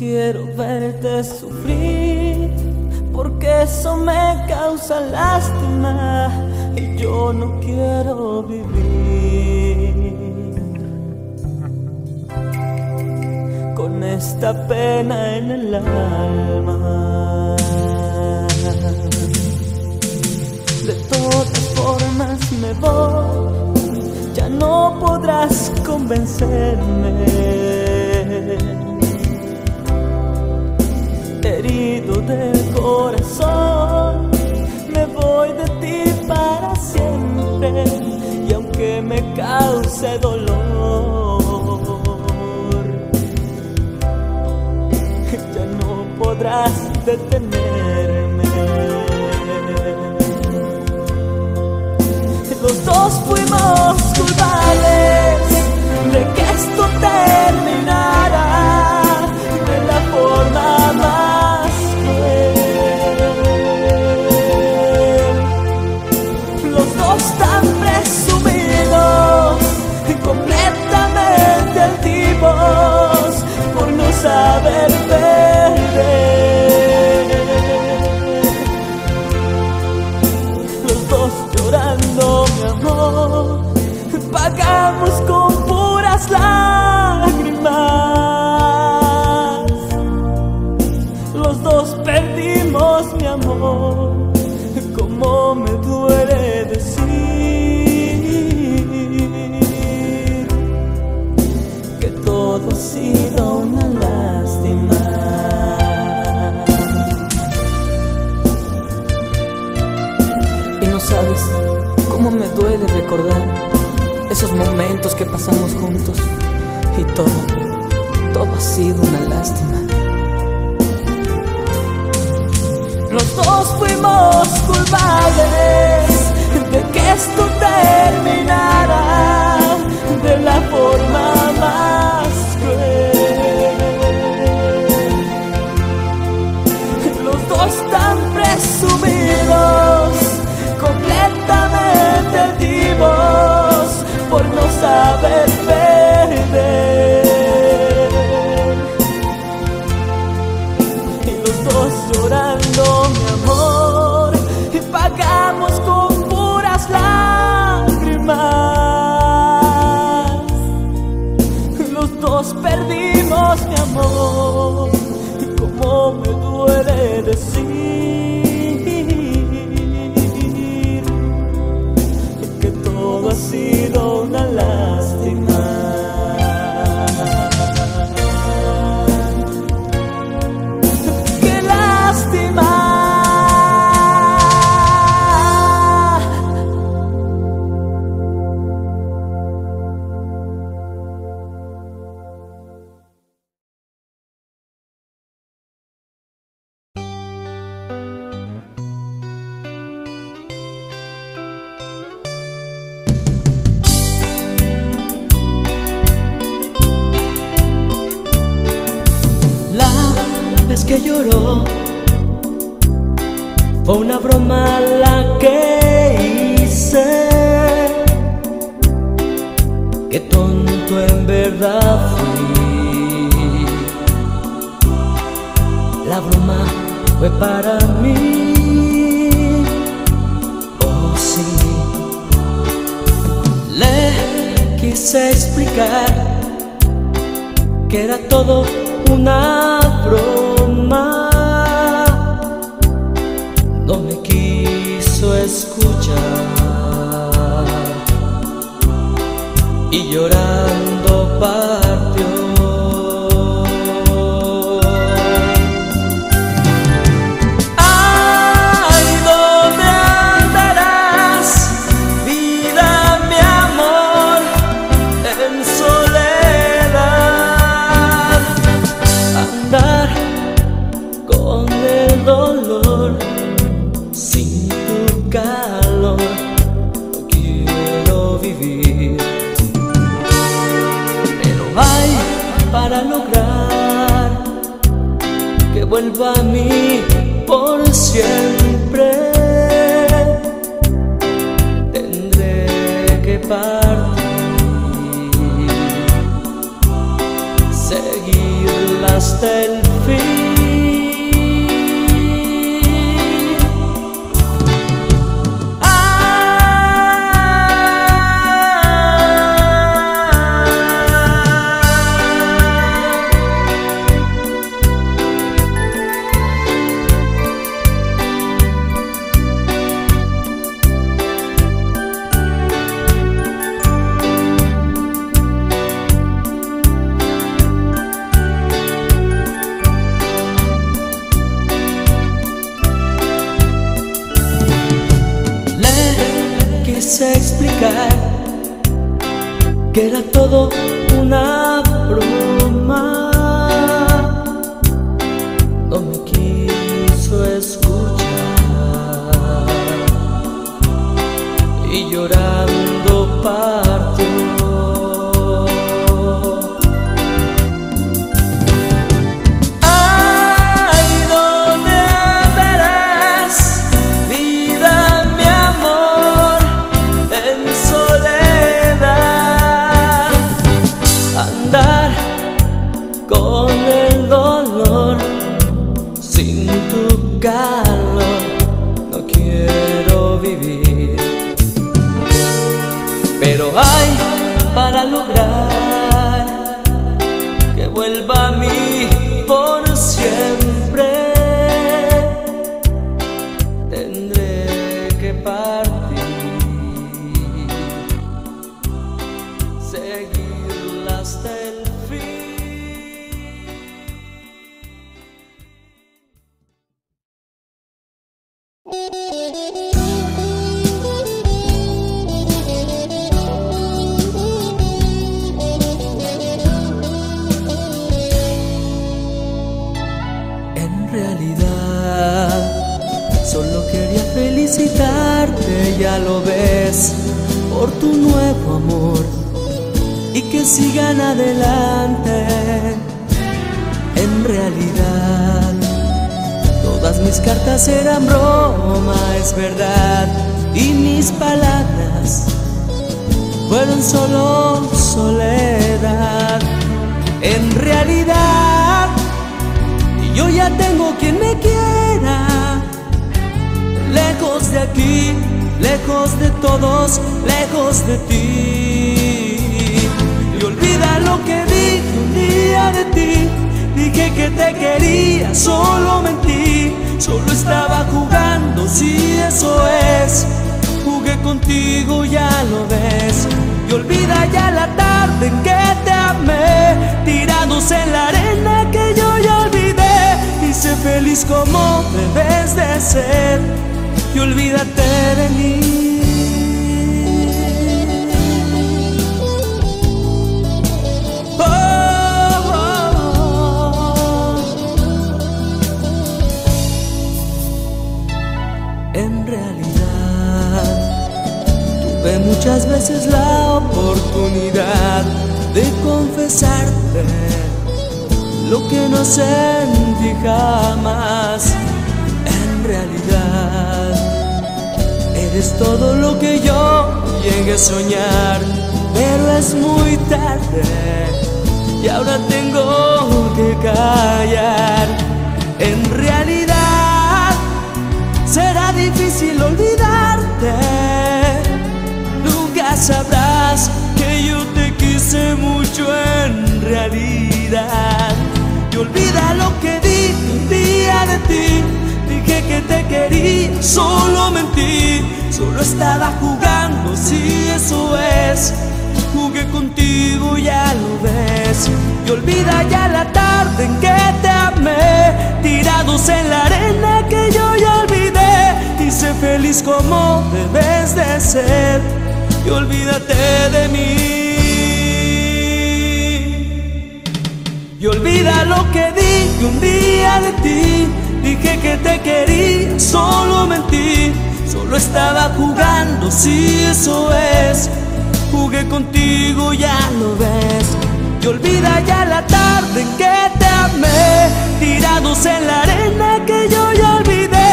quiero verte sufrir, porque eso me causa lástima y yo no quiero vivir con esta pena en el alma. De todas formas me voy, ya no podrás convencerme. Herido del corazón, me voy de ti para siempre. Y aunque me cause dolor, ya no podrás detenerme. Los dos fuimos cómo me duele recordar esos momentos que pasamos juntos. Y todo, todo ha sido una lástima. Los dos fuimos culpables de que esto terminara de la forma más cruel. Los dos tan presumidos, perdimos, mi amor, y como me duele decir broma la que hice. Qué tonto en verdad fui. La broma fue para mí. Oh sí. Le quise explicar que era todo una realidad, solo quería felicitarte, ya lo ves, por tu nuevo amor y que sigan adelante. En realidad, todas mis cartas eran broma, es verdad, y mis palabras fueron solo tengo quien me quiera. Lejos de aquí, lejos de todos, lejos de ti. Y olvida lo que dije un día de ti. Dije que te quería, solo mentí. Solo estaba jugando, si eso es. Jugué contigo, ya lo ves. Y olvida ya la tarde en que te amé. Tirados en la arena como debes de ser. Y olvídate de mí. Oh, oh, oh. En realidad, tuve muchas veces la oportunidad de confesarte lo que no sentí jamás. En realidad, eres todo lo que yo llegué a soñar, pero es muy tarde y ahora tengo que callar. En realidad, será difícil olvidarte. Nunca sabrás que yo te quise mucho en realidad. Y olvida lo que de ti. Dije que te quería, solo mentí. Solo estaba jugando, si eso es. Jugué contigo, ya lo ves. Y olvida ya la tarde en que te amé. Tirados en la arena que yo ya olvidé. Y feliz como debes de ser. Y olvídate de mí. Y olvida lo que dije un día de ti. Dije que te quería, solo mentí. Solo estaba jugando, si eso es. Jugué contigo, ya lo ves. Y olvida ya la tarde que te amé. Tirados en la arena que yo ya olvidé.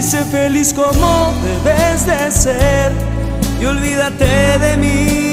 Sé feliz como debes de ser. Y olvídate de mí.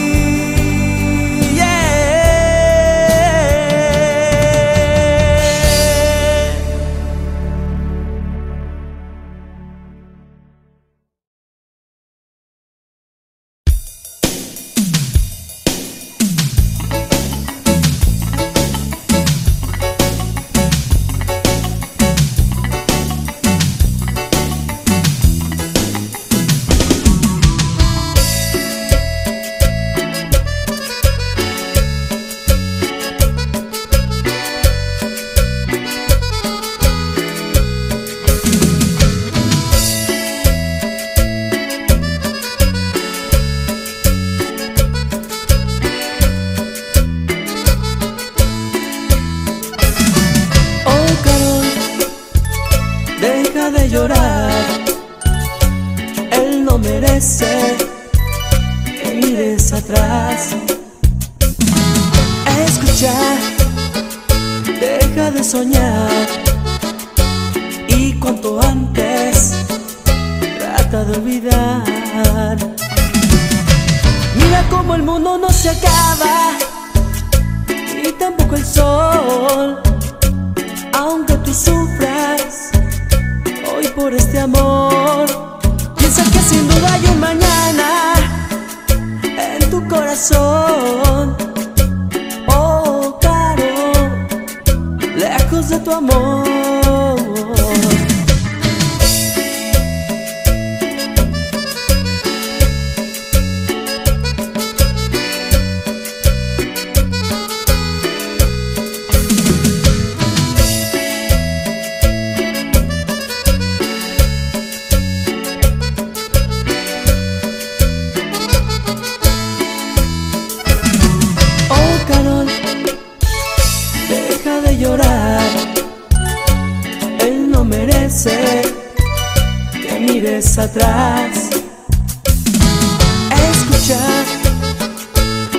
Merece que mires atrás. Escucha, deja de soñar y cuanto antes trata de olvidar. Mira como el mundo no se acaba y tampoco el sol, aunque tú sufras hoy por este amor. Corazón. Oh, caro, lejos de tu amor.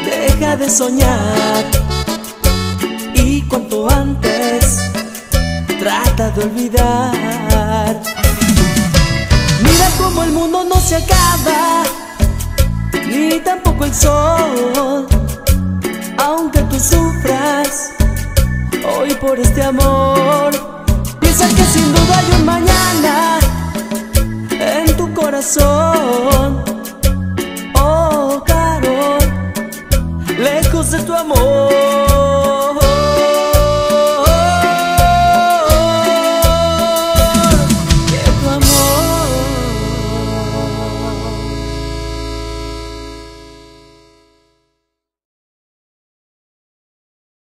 Deja de soñar y cuanto antes trata de olvidar. Mira como el mundo no se acaba, ni tampoco el sol, aunque tú sufras hoy por este amor. Piensa que sin duda hay un mañana amor.